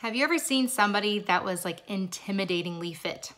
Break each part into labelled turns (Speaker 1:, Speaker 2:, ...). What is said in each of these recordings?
Speaker 1: Have you ever seen somebody that was like intimidatingly fit?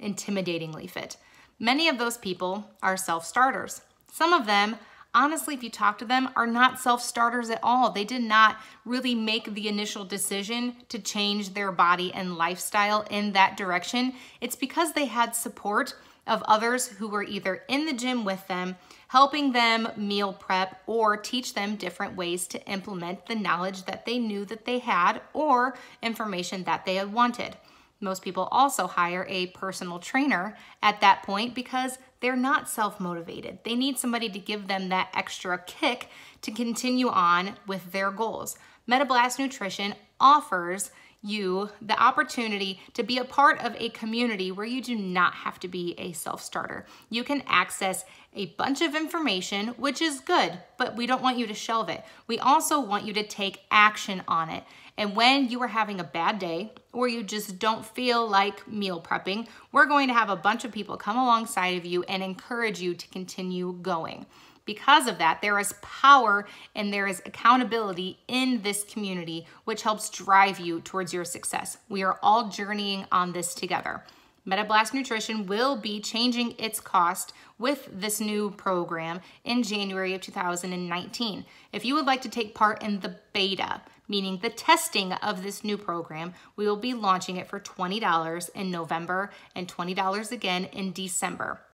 Speaker 1: Intimidatingly fit. Many of those people are self-starters. Some of them, honestly, if you talk to them, are not self-starters at all. They did not really make the initial decision to change their body and lifestyle in that direction. It's because they had support of others who were either in the gym with them, helping them meal prep, or teach them different ways to implement the knowledge that they knew that they had or information that they had wanted. Most people also hire a personal trainer at that point because they're not self motivated. They need somebody to give them that extra kick to continue on with their goals. Metablast Nutrition offers you the opportunity to be a part of a community where you do not have to be a self-starter. You can access a bunch of information, which is good, but we don't want you to shelve it. We also want you to take action on it. And when you are having a bad day or you just don't feel like meal prepping, we're going to have a bunch of people come alongside of you and encourage you to continue going. Because of that, there is power and there is accountability in this community, which helps drive you towards your success. We are all journeying on this together. Metablast Nutrition will be changing its cost with this new program in January of 2019. If you would like to take part in the beta, meaning the testing of this new program, we will be launching it for $20 in November and $20 again in December.